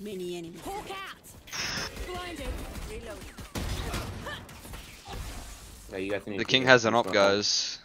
Many enemies. Hawk out. Blinded. Reloading. Yeah, you guys need The king has an some op, guys.